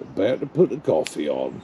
About to put the coffee on.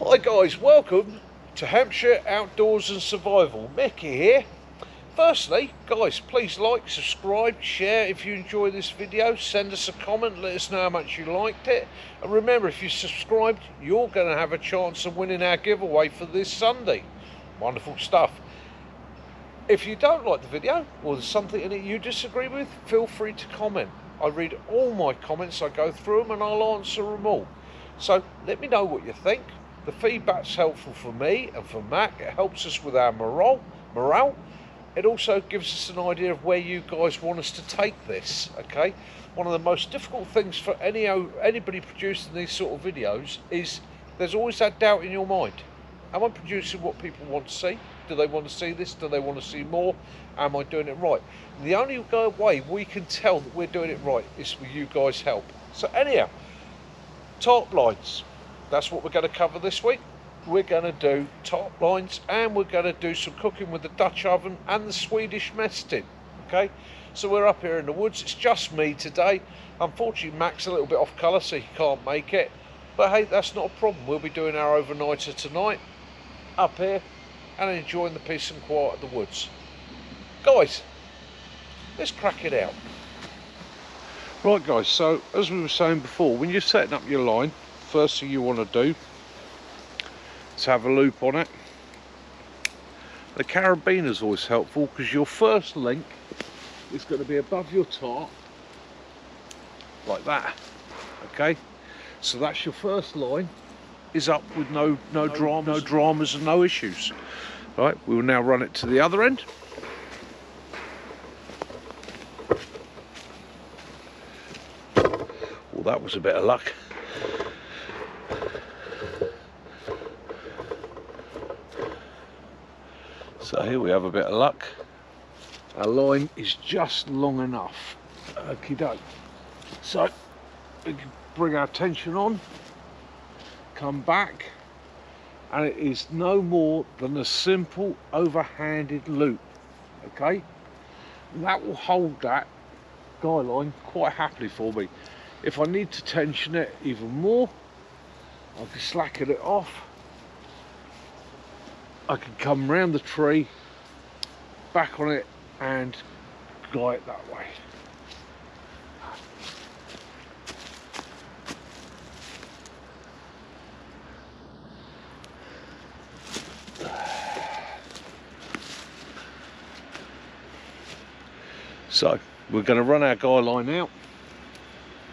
Hi guys, welcome to Hampshire Outdoors and Survival. Mickey here. Firstly, guys, please like, subscribe, share if you enjoy this video. Send us a comment, let us know how much you liked it. And remember, if you subscribed, you're going to have a chance of winning our giveaway for this Sunday. Wonderful stuff. If you don't like the video, or there's something in it you disagree with, feel free to comment. I read all my comments, I go through them and I'll answer them all. So let me know what you think. The feedback's helpful for me and for Matt. It helps us with our morale. Morale. It also gives us an idea of where you guys want us to take this. Okay. One of the most difficult things for any anybody producing these sort of videos is there's always that doubt in your mind. Am I producing what people want to see? Do they want to see this? Do they want to see more? Am I doing it right? The only way we can tell that we're doing it right is with you guys' help. So anyhow, tarp lines that's what we're going to cover this week. We're going to do tarp lines and we're going to do some cooking with the Dutch oven and the Swedish mess tin. Okay, so we're up here in the woods. It's just me today. Unfortunately, Mac's a little bit off colour, so he can't make it. But hey, that's not a problem. We'll be doing our overnighter tonight up here and enjoying the peace and quiet of the woods. Guys, let's crack it out. Right guys, so as we were saying before, when you're setting up your line, first thing you want to do is have a loop on it. The carabiner is always helpful because your first link is going to be above your top like that okay? So that's your first line is up with no no, no dramas no dramas and no issues right? We will now run it to the other end. Well that was a bit of luck So here we have a bit of luck. Our line is just long enough. Okie doke. So we can bring our tension on, come back, and it is no more than a simple overhanded loop. Okay? And that will hold that guy line quite happily for me. If I need to tension it even more, I can slacken it off I can come round the tree, back on it and glide that way. So we're going to run our guy line out,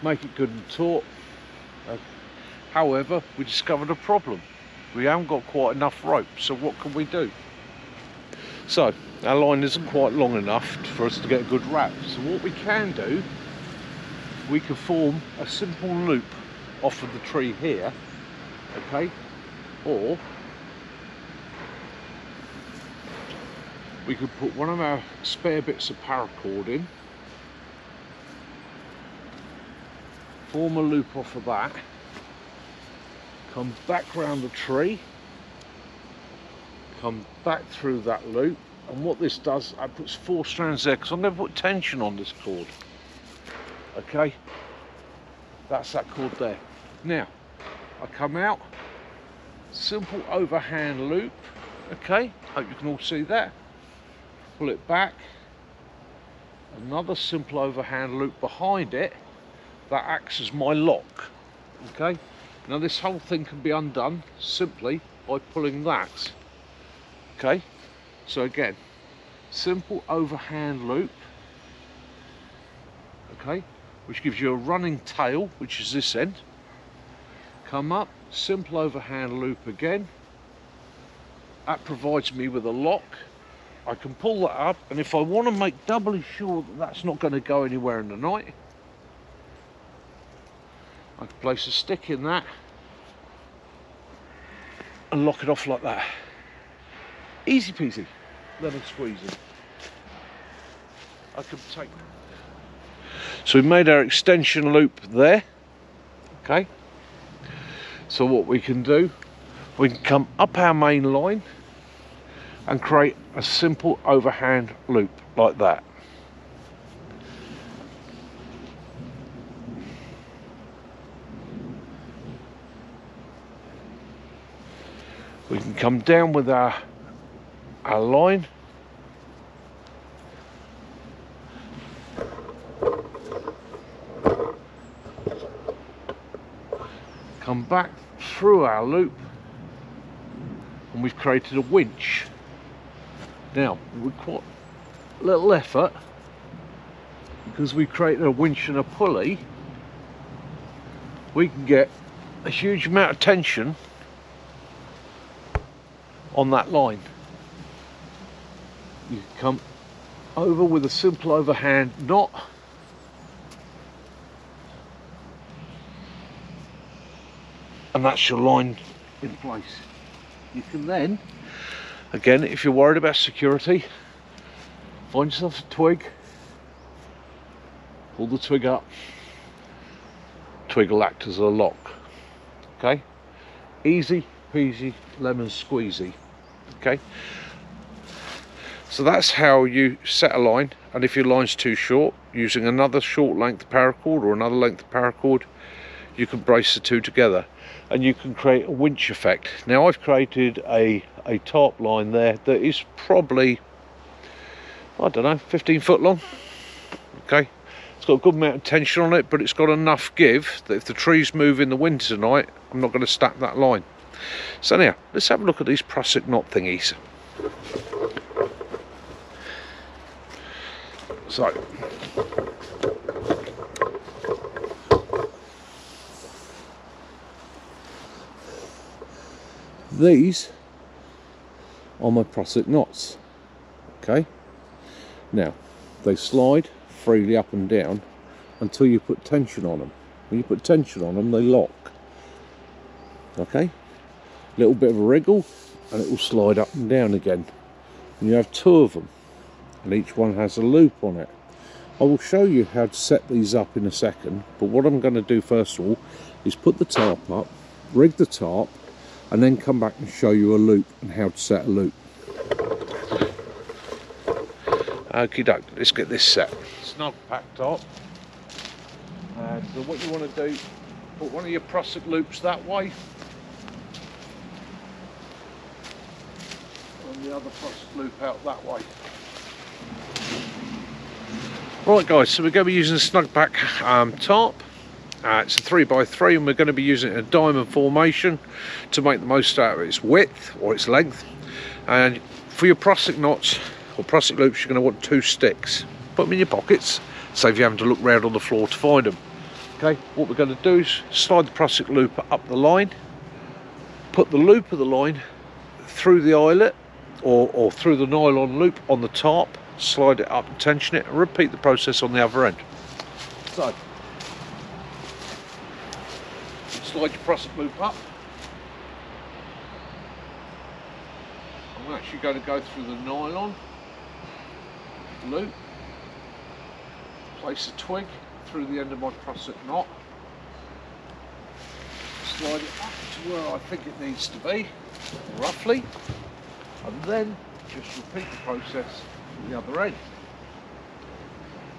make it good and taut. However, we discovered a problem we haven't got quite enough rope so what can we do? So our line isn't quite long enough for us to get a good wrap so what we can do we can form a simple loop off of the tree here okay? Or we could put one of our spare bits of paracord in form a loop off of that come back round the tree come back through that loop and what this does I puts four strands there because I've never put tension on this cord okay? That's that cord there. Now I come out simple overhand loop okay? Hope you can all see that. Pull it back another simple overhand loop behind it that acts as my lock okay now this whole thing can be undone simply by pulling that. Okay, so again, simple overhand loop, okay, which gives you a running tail, which is this end. Come up, simple overhand loop again. That provides me with a lock. I can pull that up, and if I want to make doubly sure that that's not going to go anywhere in the night, I can place a stick in that and lock it off like that. Easy peasy. lemon squeezing. I can take. So we've made our extension loop there. Okay. So what we can do, we can come up our main line and create a simple overhand loop like that. Can come down with our our line. Come back through our loop and we've created a winch. Now with quite little effort because we've created a winch and a pulley we can get a huge amount of tension on that line. You come over with a simple overhand knot and that's your line in place. You can then again if you're worried about security find yourself a twig. Pull the twig up. Twig will act as a lock. Okay? Easy peasy lemon squeezy okay? So that's how you set a line and if your line's too short using another short length paracord or another length paracord you can brace the two together and you can create a winch effect. Now I've created a a tarp line there that is probably I don't know 15 foot long okay? It's got a good amount of tension on it but it's got enough give that if the trees move in the winter tonight I'm not going to stack that line so now let's have a look at these prusik knot thingies. So these are my prusik knots okay? Now they slide freely up and down until you put tension on them when you put tension on them they lock okay little bit of a wriggle and it will slide up and down again and you have two of them and each one has a loop on it I will show you how to set these up in a second but what I'm going to do first of all is put the tarp up rig the tarp and then come back and show you a loop and how to set a loop Okie doke, let's get this set. Snug packed up. Uh, and so what you want to do, put one of your prusik loops that way. The other prusik loop out that way. Right guys, so we're going to be using a Snugpak um, tarp. Uh, it's a 3x3 and we're going to be using a diamond formation to make the most out of its width or its length. And for your prusik knots or prusik loops, you're going to want two sticks. Put them in your pockets, save you having to look round on the floor to find them. Okay, what we're going to do is slide the prusik loop up the line, put the loop of the line through the eyelet or, or through the nylon loop on the tarp, slide it up tension it, and repeat the process on the other end. So, slide your prusik loop up. I'm actually going to go through the nylon loop, place a twig through the end of my prusik knot, slide it up to where I think it needs to be, roughly, and then just repeat the process at the other end.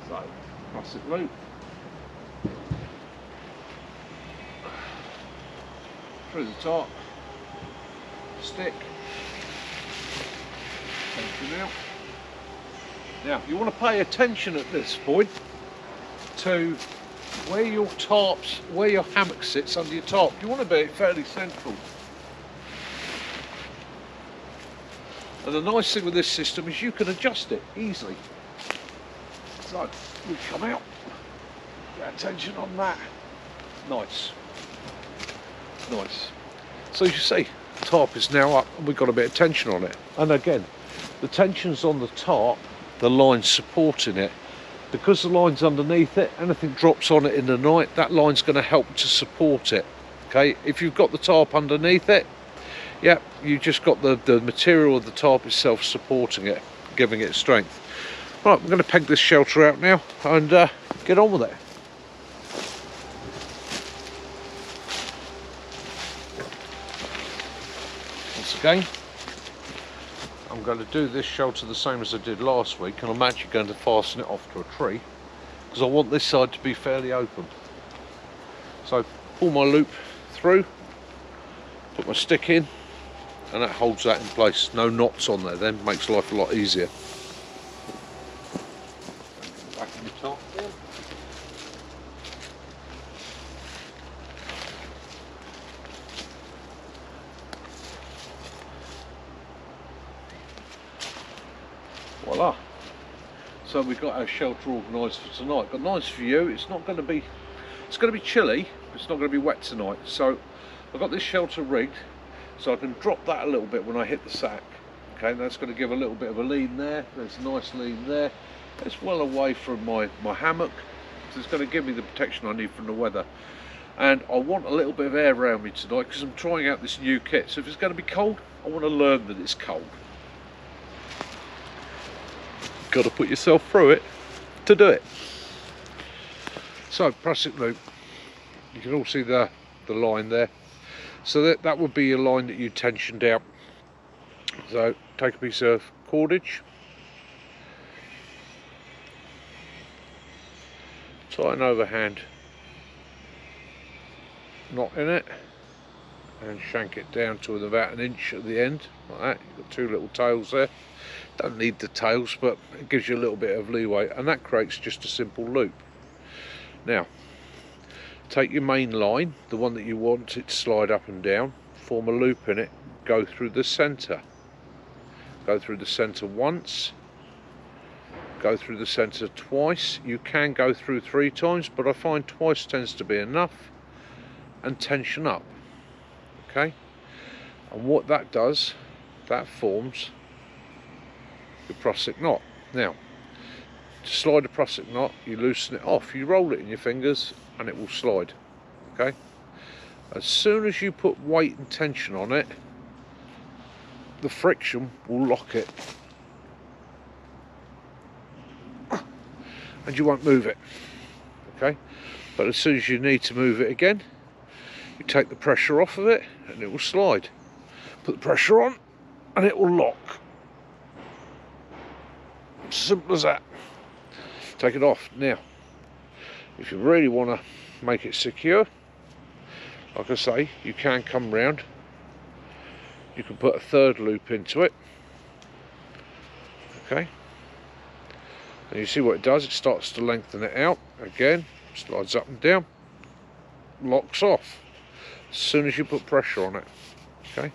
So, prusik loop, through the top, stick, tension out. Now you want to pay attention at this point to where your tarps, where your hammock sits under your tarp. You want to be fairly central. And the nice thing with this system is you can adjust it easily. So you come out, get attention on that. Nice. Nice. So as you see, the tarp is now up and we've got a bit of tension on it. And again, the tension's on the tarp, the line's supporting it. Because the line's underneath it, anything drops on it in the night, that line's going to help to support it. Okay, if you've got the tarp underneath it, yeah, you just got the, the material of the tarp itself supporting it, giving it strength. Right, I'm going to peg this shelter out now and uh, get on with it. Once again, I'm going to do this shelter the same as I did last week and I'm actually going to fasten it off to a tree because I want this side to be fairly open. So pull my loop through, put my stick in and that holds that in place. No knots on there then, makes life a lot easier. Back in the top then. Voila. So we've got our shelter organised for tonight. Got nice view. It's not going to be, it's going to be chilly. It's not going to be wet tonight. So I've got this shelter rigged, so I can drop that a little bit when I hit the sack. Okay, that's going to give a little bit of a lean there. There's a nice lean there. It's well away from my my hammock. So it's going to give me the protection I need from the weather. And I want a little bit of air around me tonight because I'm trying out this new kit. So if it's going to be cold, I want to learn that it's cold got to put yourself through it to do it. So prusik loop, you can all see the, the line there. So that, that would be a line that you tensioned out. So take a piece of cordage, tie an overhand knot in it and shank it down to about an inch at the end like that. You've got two little tails there don't need the tails but it gives you a little bit of leeway and that creates just a simple loop now take your main line the one that you want it to slide up and down form a loop in it go through the center go through the center once go through the center twice you can go through three times but I find twice tends to be enough and tension up okay and what that does that forms the prusik knot. Now, to slide a prusik knot, you loosen it off. You roll it in your fingers and it will slide. Okay? As soon as you put weight and tension on it, the friction will lock it. And you won't move it. Okay? But as soon as you need to move it again, you take the pressure off of it and it will slide. Put the pressure on and it will lock. Simple as that. Take it off. Now, if you really want to make it secure, like I say, you can come round. You can put a third loop into it. Okay. And you see what it does, it starts to lengthen it out. Again, slides up and down, locks off as soon as you put pressure on it. Okay.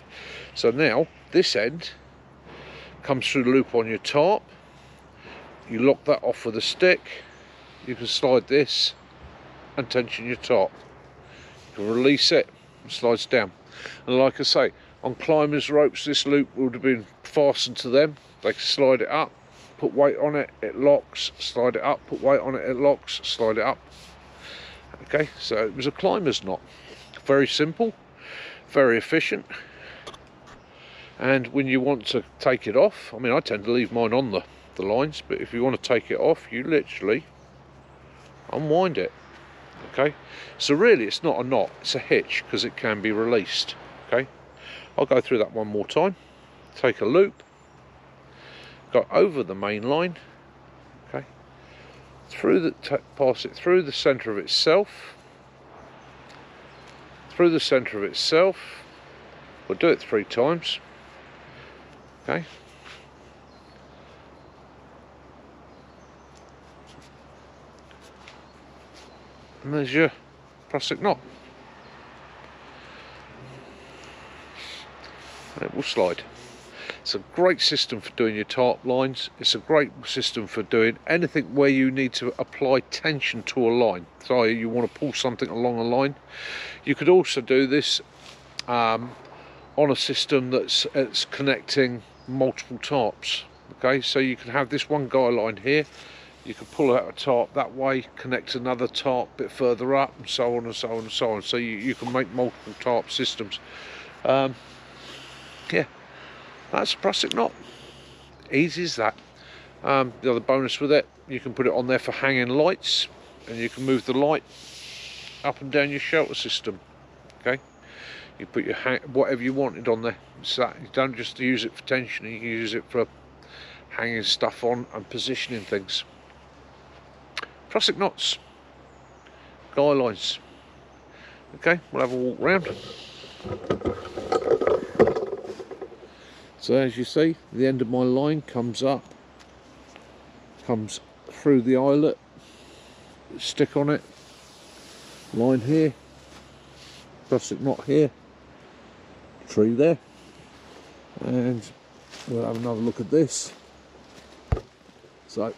So now, this end comes through the loop on your tarp you lock that off with a stick you can slide this and tension your top. You can release it it slides down. And like I say on climbers ropes this loop would have been fastened to them. They can slide it up put weight on it it locks slide it up put weight on it it locks slide it up. Okay so it was a climber's knot. Very simple very efficient. And when you want to take it off I mean I tend to leave mine on the the lines but if you want to take it off you literally unwind it okay? So really it's not a knot it's a hitch because it can be released okay? I'll go through that one more time. Take a loop. Go over the main line okay? Through the pass it through the center of itself. Through the center of itself. We'll do it three times okay and there's your prusik knot and it will slide. It's a great system for doing your tarp lines. It's a great system for doing anything where you need to apply tension to a line. So you want to pull something along a line. You could also do this um, on a system that's, that's connecting multiple tarps. Okay so you can have this one guy line here you can pull out a tarp that way connect another tarp a bit further up and so on and so on and so on so you, you can make multiple tarp systems um, yeah, that's a Prusik knot. Easy as that. Um, the other bonus with it, you can put it on there for hanging lights and you can move the light up and down your shelter system. Okay, you put your whatever you wanted on there. So that you don't just use it for tension, you can use it for hanging stuff on and positioning things. Prusik knots, guy lines. Okay, we'll have a walk round. So as you see, the end of my line comes up, comes through the eyelet, stick on it, line here, Prusik knot here, tree there, and we'll have another look at this. So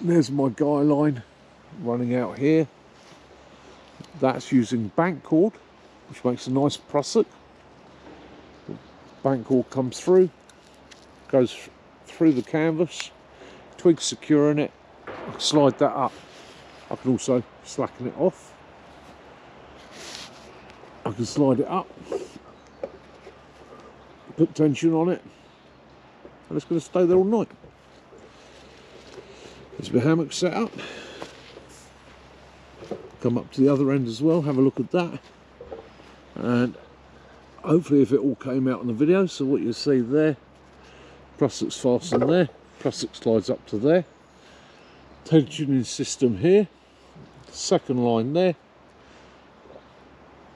there's my guy line running out here. That's using bank cord, which makes a nice Prusik. Bank cord comes through, goes through the canvas, twig secure in it, slide that up. I can also slacken it off. I can slide it up, put tension on it, and it's going to stay there all night. There's my hammock set up. Come up to the other end as well, have a look at that. And hopefully if it all came out on the video, so what you see there, Prusik's fastened there, Prusik slides up to there. Tensioning system here, second line there,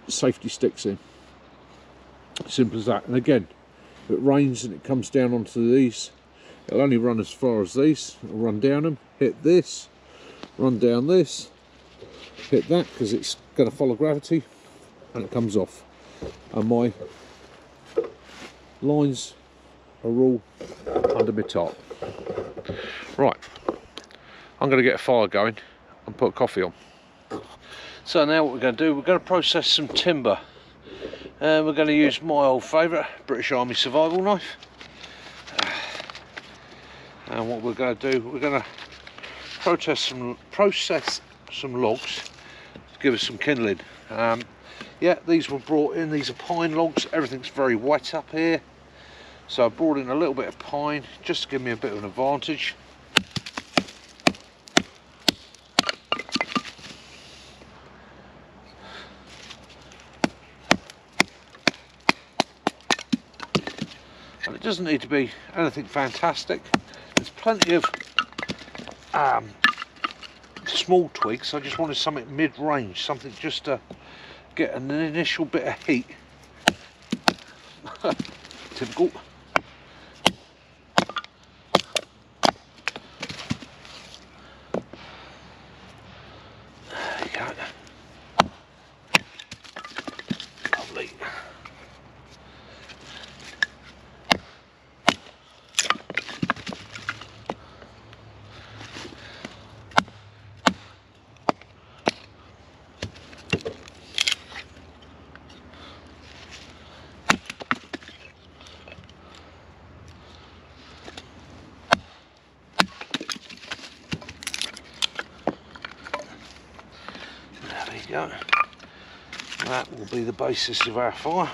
safety sticks in. Simple as that. And again, if it rains and it comes down onto these, it'll only run as far as these. It'll run down them, hit this, run down this, hit that because it's going to follow gravity and it comes off. And my lines are all under my top. Right, I'm going to get a fire going and put coffee on. So now what we're going to do, we're going to process some timber. And we're going to use my old favourite, British Army survival knife. And what we're going to do, we're going to process some, process some logs give us some kindling. Um, yeah, these were brought in, these are pine logs, everything's very wet up here. So I brought in a little bit of pine just to give me a bit of an advantage. And it doesn't need to be anything fantastic. There's plenty of um, small twigs. I just wanted something mid-range, something just to get an initial bit of heat. Typical. Go. That will be the basis of our fire.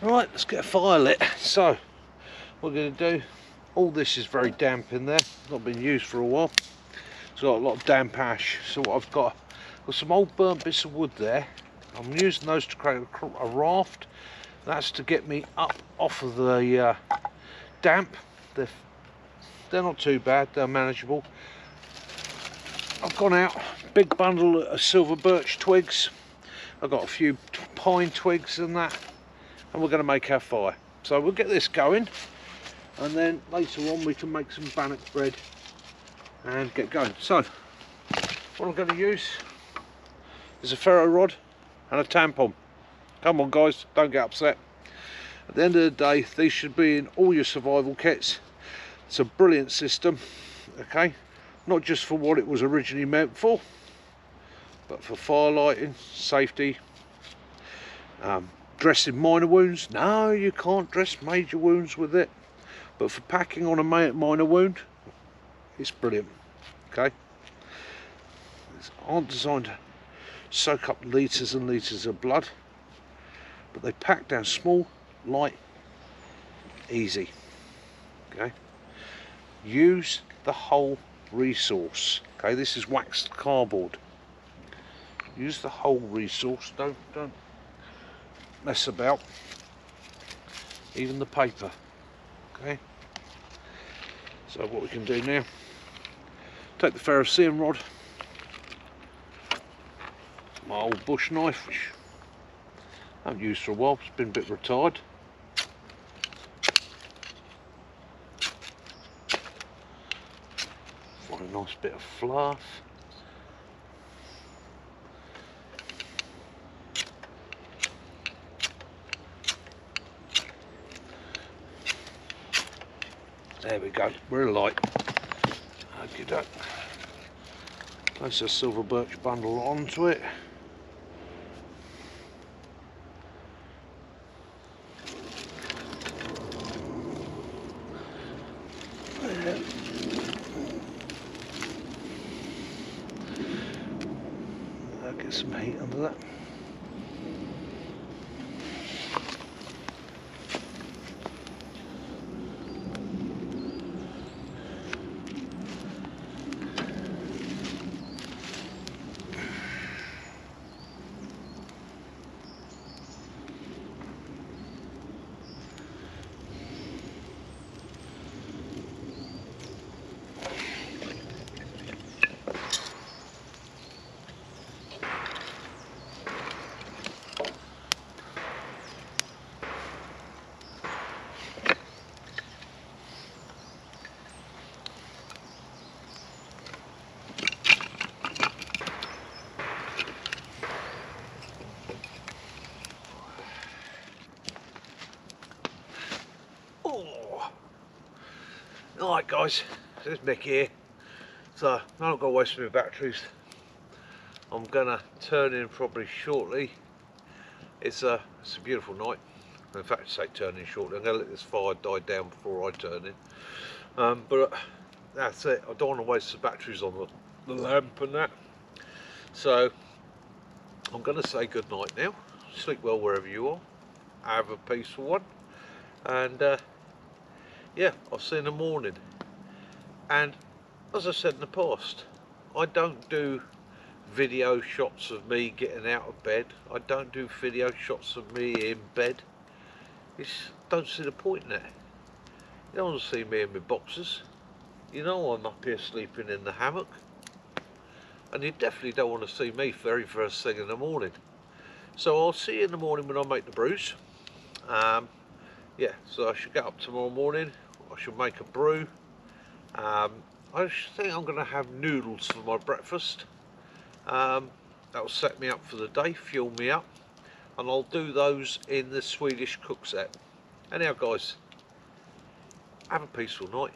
Right, let's get a fire lit. So, we're going to do, all this is very damp in there, not been used for a while. It's got a lot of damp ash. So what I've got, got some old burnt bits of wood there. I'm using those to create a raft that's to get me up off of the uh, damp. They're, they're not too bad they're manageable. I've gone out big bundle of silver birch twigs. I've got a few pine twigs and that and we're going to make our fire. So we'll get this going and then later on we can make some bannock bread and get going. So what I'm going to use is a ferro rod and a tampon Come on guys, don't get upset. At the end of the day, these should be in all your survival kits. It's a brilliant system, okay? Not just for what it was originally meant for, but for fire lighting, safety, um, dressing minor wounds. No, you can't dress major wounds with it. But for packing on a minor wound, it's brilliant. Okay, these aren't designed to soak up litres and litres of blood, but they pack down small, light, easy. Okay, use the whole resource. Okay, this is waxed cardboard. Use the whole resource. Don't don't mess about. Even the paper. Okay. So what we can do now, take the ferrocerium rod, my old bush knife, I haven't used for a while, it's been a bit retired. Find a nice bit of fluff. There we go, we're light. Okay, that. Place a silver birch bundle onto it. I'll get some heat under that. Oh. Alright guys, this is Mick here. So, I'm not to waste my batteries. I'm to turn in probably shortly. It's a, it's a beautiful night. In fact, I say turn in shortly. I'm to let this fire die down before I turn in. Um, but uh, that's it. I don't want to waste the batteries on the, the lamp and that. So, I'm to say good night now. Sleep well wherever you are. Have a peaceful one. And uh, yeah, I'll see you in the morning. And as I said in the past, I don't do video shots of me getting out of bed. I don't do video shots of me in bed. It's don't see the point in that. You don't want to see me in my boxes. You know I'm up here sleeping in the hammock. And you definitely don't want to see me very first thing in the morning. So I'll see you in the morning when I make the brews. Um, yeah, so I should get up tomorrow morning. I should make a brew. Um, I think I'm going to have noodles for my breakfast. Um, that'll set me up for the day, fuel me up. And I'll do those in the Swedish cook set. Anyhow guys, have a peaceful night.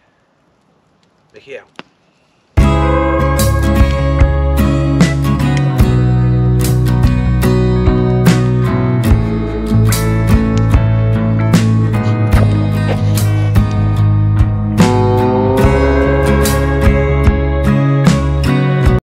Mickey out.